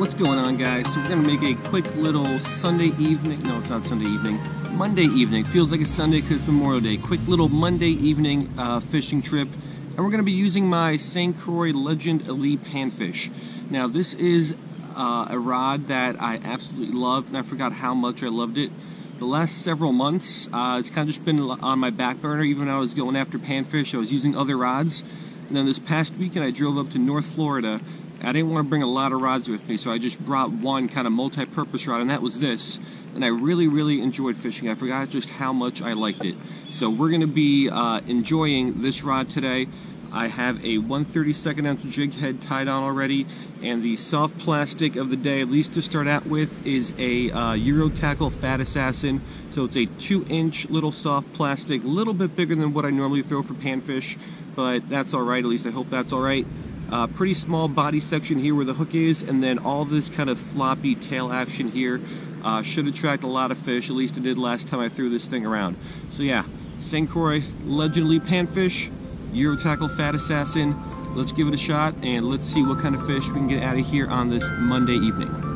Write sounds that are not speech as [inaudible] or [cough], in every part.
what's going on guys? So we're gonna make a quick little Sunday evening, no it's not Sunday evening, Monday evening. Feels like a Sunday because Memorial Day. Quick little Monday evening uh, fishing trip. And we're gonna be using my St. Croix Legend Elite Panfish. Now this is uh, a rod that I absolutely love and I forgot how much I loved it. The last several months, uh, it's kind of just been on my back burner. Even when I was going after panfish, I was using other rods. And then this past weekend, I drove up to North Florida I didn't want to bring a lot of rods with me, so I just brought one kind of multi-purpose rod, and that was this. And I really, really enjoyed fishing. I forgot just how much I liked it. So we're going to be uh, enjoying this rod today. I have a 132nd ounce jig head tied on already, and the soft plastic of the day, at least to start out with, is a uh, Eurotackle Fat Assassin. So it's a two inch little soft plastic, a little bit bigger than what I normally throw for panfish, but that's all right, at least I hope that's all right. Uh, pretty small body section here where the hook is, and then all this kind of floppy tail action here uh, should attract a lot of fish, at least it did last time I threw this thing around. So yeah, St. Croix Legend Panfish, Eurotackle Fat Assassin. Let's give it a shot and let's see what kind of fish we can get out of here on this Monday evening.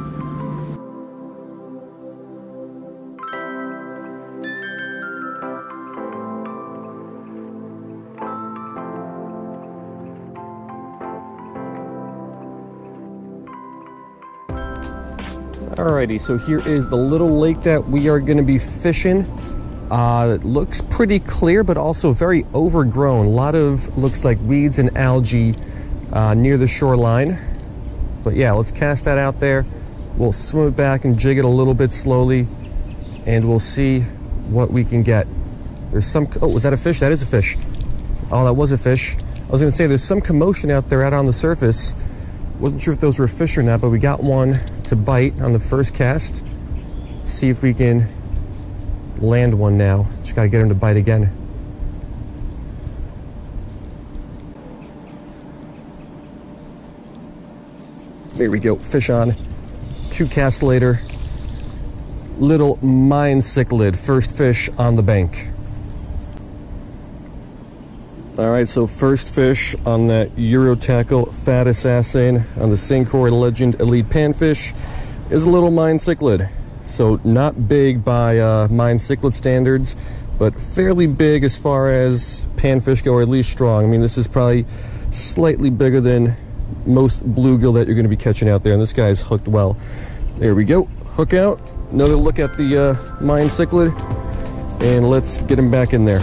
Alrighty, so here is the little lake that we are going to be fishing. Uh, it looks pretty clear, but also very overgrown. A lot of looks like weeds and algae uh, near the shoreline. But yeah, let's cast that out there. We'll swim it back and jig it a little bit slowly, and we'll see what we can get. There's some, oh, was that a fish? That is a fish. Oh, that was a fish. I was gonna say there's some commotion out there out on the surface. Wasn't sure if those were fish or not, but we got one to bite on the first cast. See if we can land one now. Just gotta get him to bite again. There we go, fish on. Two casts later, little Mayan cichlid, first fish on the bank. All right, so first fish on that Eurotackle Fat Assassin on the. Croix Legend Elite Panfish is a little Mayan cichlid. So not big by uh, Mayan cichlid standards, but fairly big as far as panfish go, or at least strong. I mean, this is probably slightly bigger than most bluegill that you're going to be catching out there, and this guy's hooked well. There we go, hook out. Another look at the uh, Mayan cichlid, and let's get him back in there.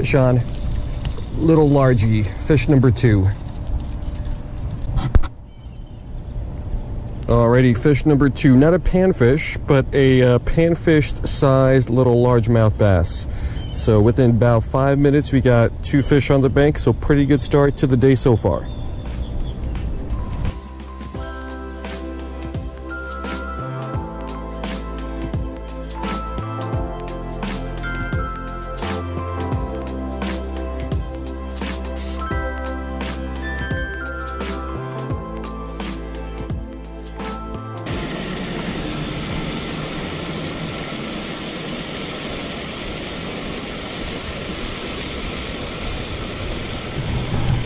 Fish on. Little largy. Fish number two. Alrighty, fish number two. Not a panfish, but a uh, panfish-sized little largemouth bass. So within about five minutes, we got two fish on the bank. So pretty good start to the day so far.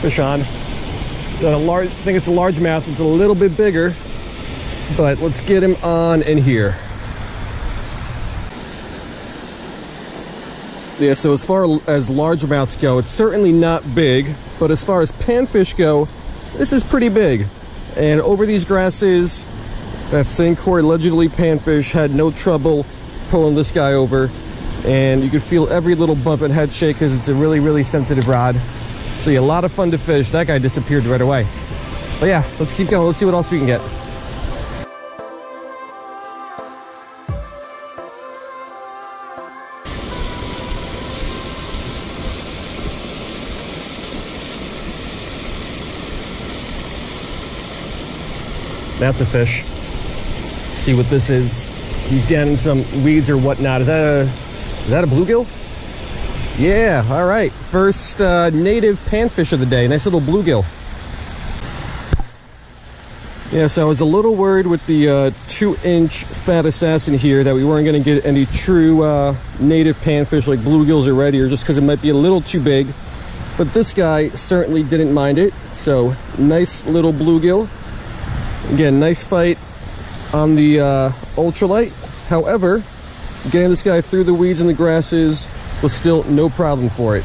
Fish on. A large, I think it's a largemouth. It's a little bit bigger, but let's get him on in here. Yeah, so as far as largemouths go, it's certainly not big, but as far as panfish go, this is pretty big. And over these grasses, that St. Croix Legend Elite panfish had no trouble pulling this guy over. And you could feel every little bump and head shake because it's a really, really sensitive rod. So a lot of fun to fish. That guy disappeared right away. But yeah, let's keep going. Let's see what else we can get. That's a fish. See what this is. He's down in some weeds or whatnot. Is that a is that a bluegill? Yeah, all right. First uh, native panfish of the day. Nice little bluegill. Yeah, so I was a little worried with the uh, two inch fat assassin here that we weren't going to get any true uh, native panfish like bluegills or red ear just because it might be a little too big. But this guy certainly didn't mind it. So nice little bluegill. Again, nice fight on the uh, ultralight. However, getting this guy through the weeds and the grasses was still no problem for it.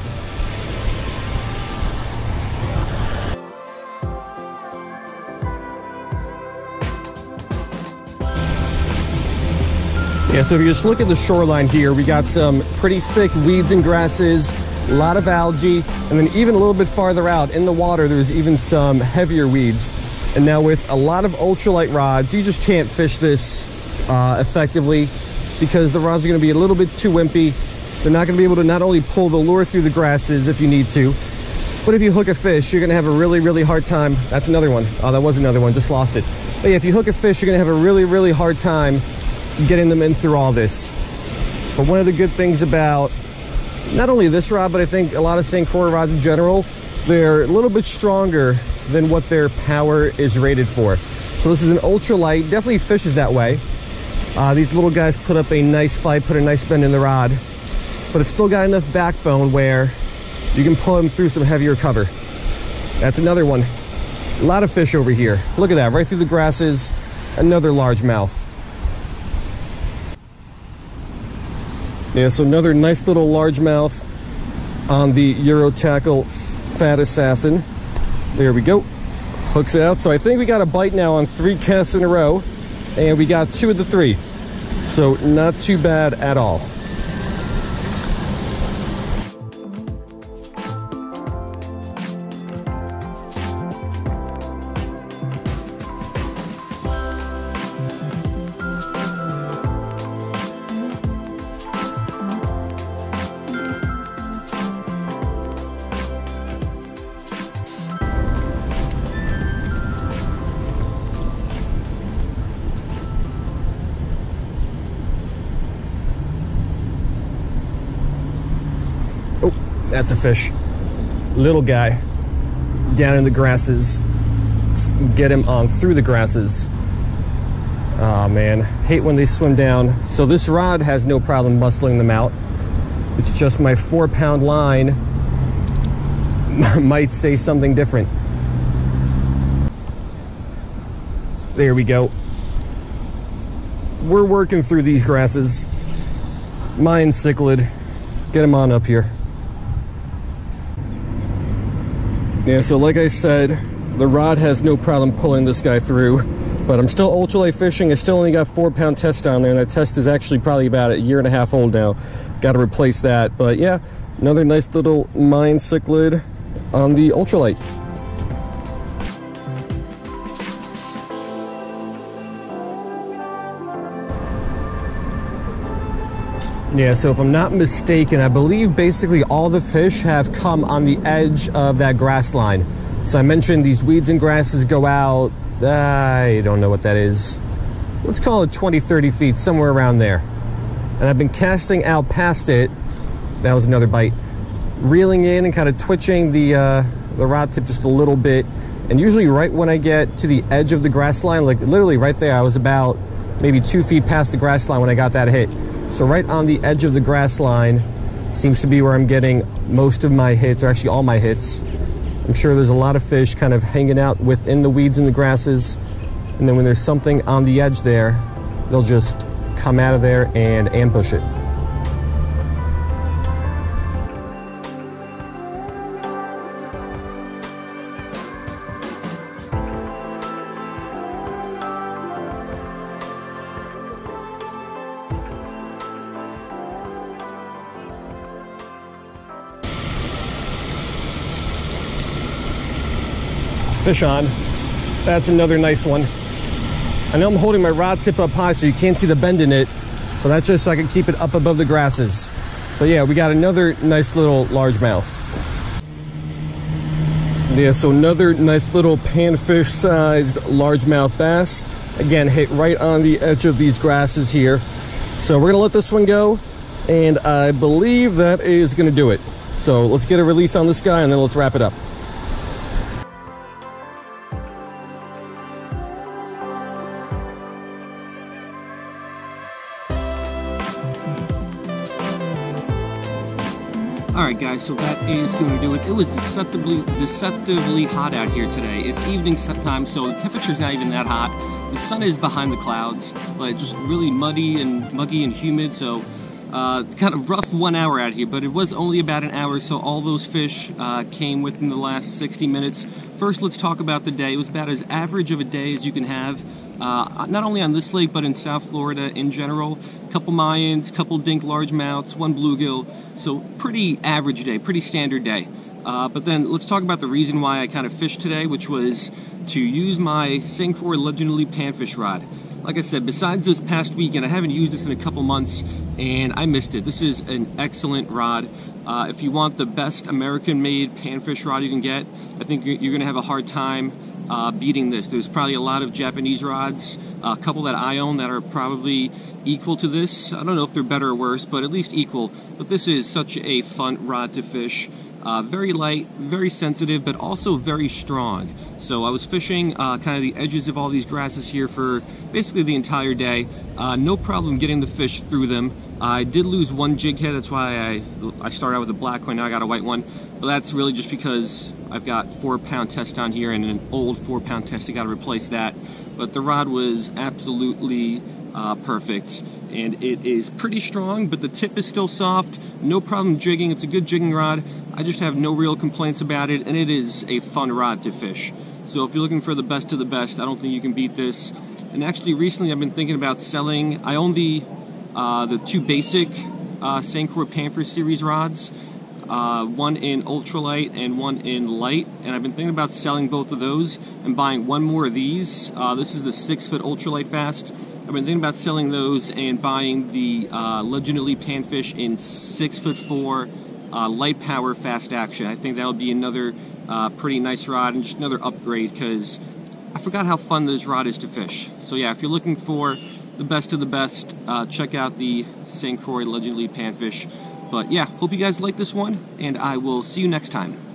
Yeah, so if you just look at the shoreline here, we got some pretty thick weeds and grasses, a lot of algae, and then even a little bit farther out in the water, there's even some heavier weeds. And now with a lot of ultralight rods, you just can't fish this uh, effectively because the rods are gonna be a little bit too wimpy. They're not gonna be able to not only pull the lure through the grasses if you need to, but if you hook a fish, you're gonna have a really, really hard time. That's another one. Oh, that was another one, just lost it. But yeah, if you hook a fish, you're gonna have a really, really hard time getting them in through all this. But one of the good things about not only this rod, but I think a lot of St. Croix rods in general, they're a little bit stronger than what their power is rated for. So this is an ultralight, definitely fishes that way. Uh, these little guys put up a nice fight, put a nice bend in the rod, but it's still got enough backbone where you can pull them through some heavier cover. That's another one. A lot of fish over here. Look at that, right through the grasses, another largemouth. Yeah, so another nice little largemouth on the Eurotackle Fat Assassin. There we go. Hooks out. So I think we got a bite now on three casts in a row. And we got two of the three. So not too bad at all. That's a fish. Little guy down in the grasses. Let's get him on through the grasses. Oh man, hate when they swim down. So this rod has no problem muscling them out. It's just my four pound line [laughs] might say something different. There we go. We're working through these grasses. Mayan cichlid. Get him on up here. Yeah, so like I said, the rod has no problem pulling this guy through, but I'm still ultralight fishing. I still only got four pound test on there, and that test is actually probably about a year and a half old now. Got to replace that, but yeah, another nice little Mayan cichlid on the ultralight. Yeah, so if I'm not mistaken, I believe basically all the fish have come on the edge of that grass line. So I mentioned these weeds and grasses go out, I don't know what that is. Let's call it 20, 30 feet, somewhere around there. And I've been casting out past it. That was another bite. Reeling in and kind of twitching the, uh, the rod tip just a little bit. And usually right when I get to the edge of the grass line, like literally right there, I was about maybe two feet past the grass line when I got that hit. So right on the edge of the grass line seems to be where I'm getting most of my hits, or actually all my hits. I'm sure there's a lot of fish kind of hanging out within the weeds and the grasses. And then when there's something on the edge there, they'll just come out of there and ambush it. Fish on. That's another nice one. I know I'm holding my rod tip up high so you can't see the bend in it, but that's just so I can keep it up above the grasses. But yeah, we got another nice little largemouth. Yeah, so another nice little panfish sized largemouth bass. Again, hit right on the edge of these grasses here. So we're gonna let this one go, and I believe that is gonna do it. So let's get a release on this guy and then let's wrap it up. Guys, so that is going to do it. It was deceptively, deceptively hot out here today. It's evening time, so the temperature's not even that hot. The sun is behind the clouds, but just really muddy and muggy and humid, so uh, kind of rough one hour out here, but it was only about an hour, so all those fish uh, came within the last 60 minutes. First, let's talk about the day. It was about as average of a day as you can have, uh, not only on this lake, but in South Florida in general. Couple Mayans, couple dink largemouths, one bluegill, so pretty average day, pretty standard day. Uh, but then let's talk about the reason why I kind of fished today, which was to use my St. Croix Legend Elite panfish rod. Like I said, besides this past weekend, I haven't used this in a couple months, and I missed it. This is an excellent rod. Uh, if you want the best American-made panfish rod you can get, I think you're, you're going to have a hard time uh, beating this. There's probably a lot of Japanese rods, a couple that I own that are probably equal to this. I don't know if they're better or worse, but at least equal. But this is such a fun rod to fish. Uh, very light, very sensitive, but also very strong. So I was fishing uh, kind of the edges of all these grasses here for basically the entire day. Uh, no problem getting the fish through them. I did lose one jig head, that's why I, I started out with a black one, now I got a white one. But that's really just because I've got four pound test on here and an old four pound test, I gotta replace that. But the rod was absolutely uh, perfect. And it is pretty strong, but the tip is still soft. No problem jigging, it's a good jigging rod. I just have no real complaints about it, and it is a fun rod to fish. So if you're looking for the best of the best, I don't think you can beat this. And actually, recently I've been thinking about selling. I own the uh, the two basic uh, St. Croix Panfish series rods, uh, one in ultralight and one in light. And I've been thinking about selling both of those and buying one more of these. Uh, this is the six foot ultralight fast. I've been thinking about selling those and buying the uh, Legend Elite Panfish in six foot four uh, light power fast action. I think that'll be another uh, pretty nice rod and just another upgrade because I forgot how fun this rod is to fish. So yeah, if you're looking for the best of the best, uh, check out the St. Croix Legend Elite Panfish. But yeah, hope you guys like this one, and I will see you next time.